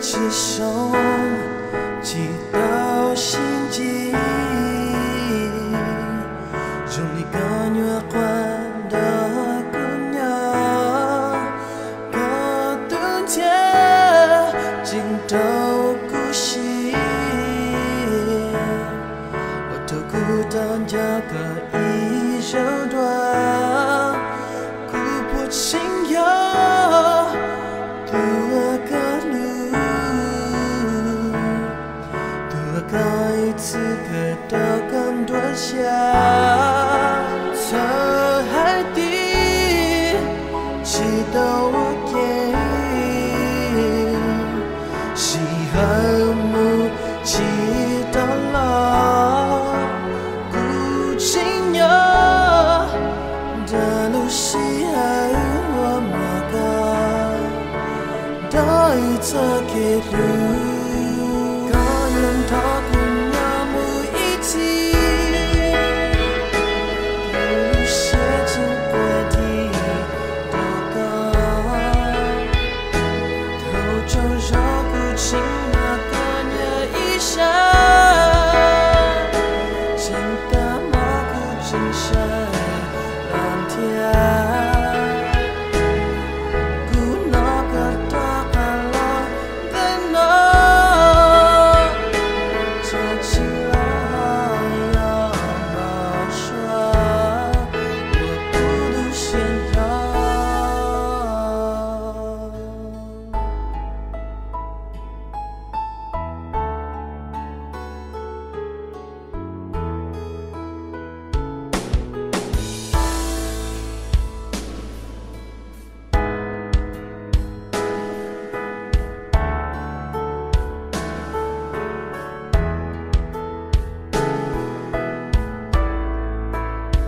起手，寄到心底，祝你个月换的姑娘，个冬天尽头孤寂，我透过当家个一小段，一次个到更多下，侧海底，祈祷我给。西和睦祈祷了，古今有的路西还我么个，到一侧给路。心。